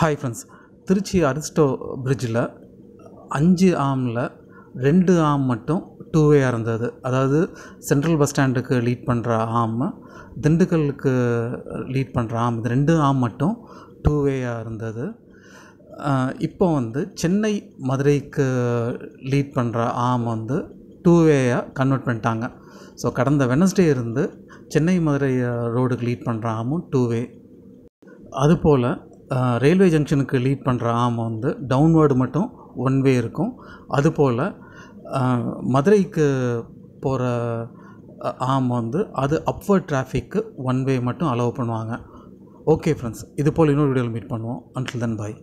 Hi friends Trichy Aristo பிரிட்ஜில் அஞ்சு ஆமில் ரெண்டு ஆம் மட்டும் டூ இருந்தது. அதாவது சென்ட்ரல் பஸ் ஸ்டாண்டுக்கு லீட் பண்ணுற ஆம் திண்டுக்கல்லுக்கு லீட் பண்ணுற ஆம் இது ரெண்டு ஆம் மட்டும் டூவேயாக இருந்தது. இப்போ வந்து சென்னை மதுரைக்கு லீட் பண்ணுற ஆம் வந்து டூவேயாக கன்வெர்ட் பண்ணிட்டாங்க. ஸோ கடந்த வெனஸ்டே இருந்து சென்னை மதுரை ரோடுக்கு லீட் பண்ணுற ஆமும் டூவே அதுபோல் ரயில்வே ஜங்ஷனுக்கு லீட் பண்ணுற ஆம் வந்து டவுன்வேர்டு மட்டும் ஒன் வே இருக்கும். அதுபோல் மதுரைக்கு போகிற ஆம் வந்து அது அப்வர்ட் டிராஃபிக்கு ஒன் வே மட்டும் அலோவ் பண்ணுவாங்க. ஓகே ஃப்ரெண்ட்ஸ் இது போல் இன்னொரு வீடியோவில் மீட் பண்ணுவோம். அன்டில் தென் பாய்